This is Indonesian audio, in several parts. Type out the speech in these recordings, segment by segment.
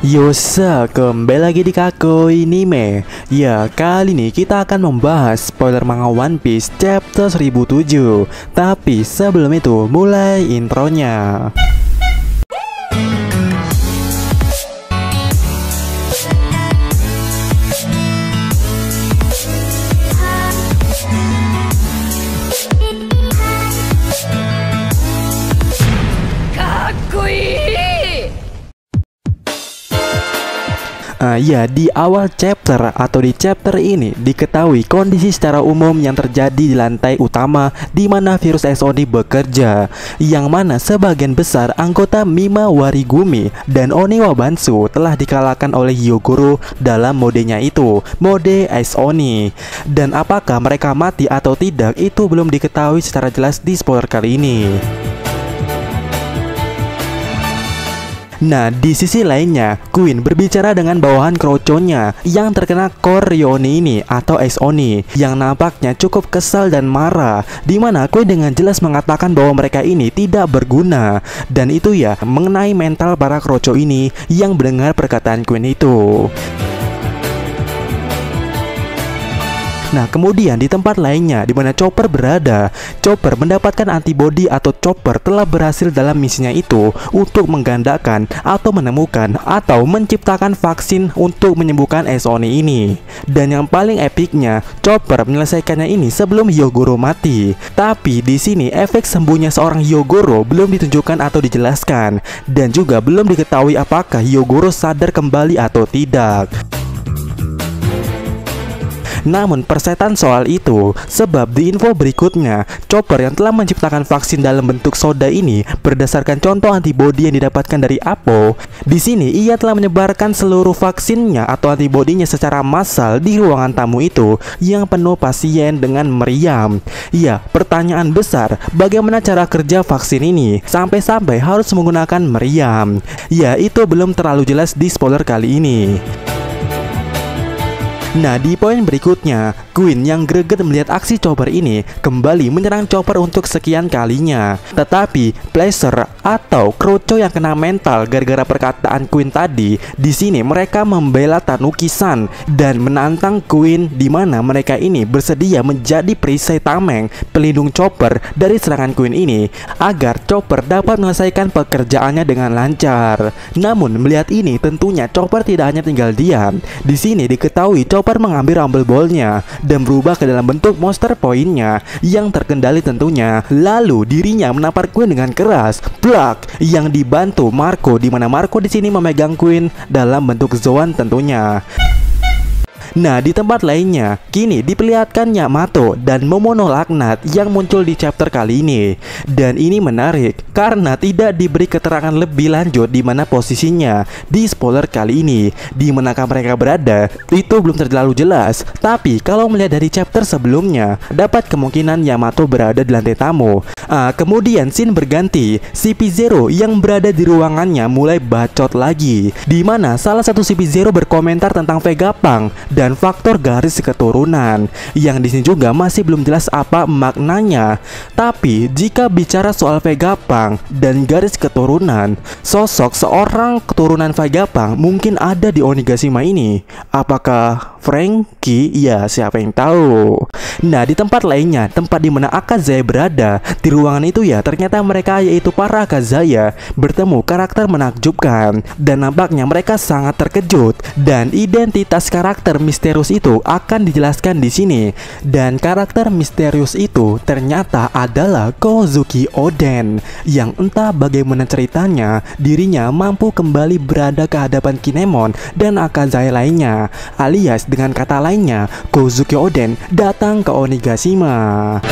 Yosa, kembali lagi di Kako Anime. Ya, kali ini kita akan membahas spoiler manga One Piece chapter 1007 Tapi sebelum itu, mulai intronya Uh, ya, di awal chapter atau di chapter ini diketahui kondisi secara umum yang terjadi di lantai utama di mana virus SOD bekerja, yang mana sebagian besar anggota Mima Warigumi dan Oniwa Bansu telah dikalahkan oleh Hyogoro dalam modenya itu, mode Oni. Dan apakah mereka mati atau tidak itu belum diketahui secara jelas di spoiler kali ini. Nah, di sisi lainnya, Queen berbicara dengan bawahan kroconya yang terkena Koryoni ini atau Oni yang nampaknya cukup kesal dan marah di mana Queen dengan jelas mengatakan bahwa mereka ini tidak berguna dan itu ya mengenai mental para kroco ini yang mendengar perkataan Queen itu. Nah, kemudian di tempat lainnya di mana Chopper berada, Chopper mendapatkan antibodi atau Chopper telah berhasil dalam misinya itu untuk menggandakan atau menemukan atau menciptakan vaksin untuk menyembuhkan Esoni ini. Dan yang paling epicnya, Chopper menyelesaikannya ini sebelum Hyogoro mati. Tapi di sini efek sembuhnya seorang Hyogoro belum ditunjukkan atau dijelaskan dan juga belum diketahui apakah Hyogoro sadar kembali atau tidak. Namun persetan soal itu sebab di info berikutnya Chopper yang telah menciptakan vaksin dalam bentuk soda ini berdasarkan contoh antibodi yang didapatkan dari Apo. Di sini ia telah menyebarkan seluruh vaksinnya atau antibodinya secara massal di ruangan tamu itu yang penuh pasien dengan meriam. Ya, pertanyaan besar, bagaimana cara kerja vaksin ini sampai-sampai harus menggunakan meriam? Ya, itu belum terlalu jelas di spoiler kali ini. Nah di poin berikutnya Queen yang greget melihat aksi Chopper ini kembali menyerang Chopper untuk sekian kalinya Tetapi Pleasure atau Kroco yang kena mental gara-gara perkataan Queen tadi di sini mereka membela Tanuki-san dan menantang Queen di mana mereka ini bersedia menjadi perisai tameng pelindung Chopper dari serangan Queen ini agar Chopper dapat menyelesaikan pekerjaannya dengan lancar. Namun melihat ini tentunya Chopper tidak hanya tinggal diam. Di sini diketahui Chopper mengambil Rumble Ball-nya dan berubah ke dalam bentuk monster poinnya yang terkendali tentunya. Lalu dirinya menampar Queen dengan keras, plak yang dibantu Marco di mana Marco di sini memegang Queen dalam bentuk Zoan tentunya. Nah, di tempat lainnya, kini diperlihatkan Yamato dan Momono Laknat yang muncul di chapter kali ini. Dan ini menarik karena tidak diberi keterangan lebih lanjut di mana posisinya di spoiler kali ini. Di manakah mereka berada, itu belum terlalu jelas. Tapi kalau melihat dari chapter sebelumnya, dapat kemungkinan Yamato berada di lantai tamu. Ah, kemudian scene berganti, CP0 yang berada di ruangannya mulai bacot lagi. Di mana salah satu CP0 berkomentar tentang Vegapunk dan faktor garis keturunan yang di sini juga masih belum jelas apa maknanya. Tapi jika bicara soal Vegapunk dan garis keturunan, sosok seorang keturunan Vegapunk mungkin ada di Onigashima ini. Apakah Frankie? Ya, siapa yang tahu. Nah, di tempat lainnya, tempat di mana Akazaya berada, di ruangan itu ya ternyata mereka yaitu para Akazaya bertemu karakter menakjubkan dan nampaknya mereka sangat terkejut dan identitas karakter misterius itu akan dijelaskan di sini dan karakter misterius itu ternyata adalah Kozuki Oden yang entah bagaimana ceritanya dirinya mampu kembali berada ke hadapan Kinemon dan Akazai lainnya alias dengan kata lainnya Kozuki Oden datang ke Onigashima.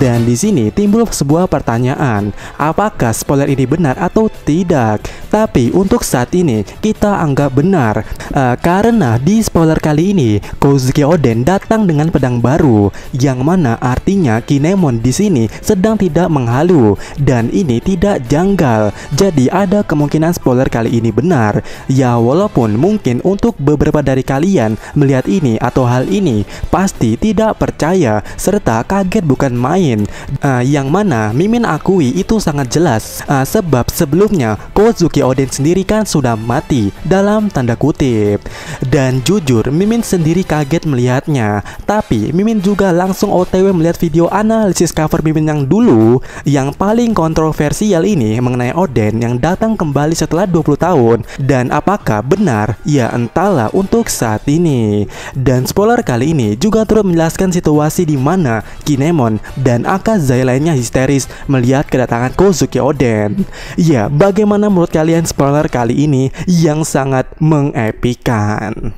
Dan di sini timbul sebuah pertanyaan, apakah spoiler ini benar atau tidak? Tapi untuk saat ini kita anggap benar uh, karena di spoiler kali ini Kozuki Oden datang dengan pedang baru yang mana artinya Kinemon di sini sedang tidak menghalu dan ini tidak janggal. Jadi ada kemungkinan spoiler kali ini benar. Ya walaupun mungkin untuk beberapa dari kalian melihat ini atau hal ini pasti tidak percaya serta kaget bukan main Mimin uh, yang mana Mimin akui itu sangat jelas. Uh, sebab sebelumnya Kozuki Oden sendiri kan sudah mati dalam tanda kutip. Dan jujur Mimin sendiri kaget melihatnya. Tapi Mimin juga langsung OTW melihat video analisis cover Mimin yang dulu yang paling kontroversial ini mengenai Oden yang datang kembali setelah 20 tahun. Dan apakah benar? Ya entahlah untuk saat ini. Dan spoiler kali ini juga turut menjelaskan situasi di mana Kinemon dan Akazai lainnya histeris melihat kedatangan Kozuki Oden. Ya, bagaimana menurut kalian spoiler kali ini yang sangat mengepikan?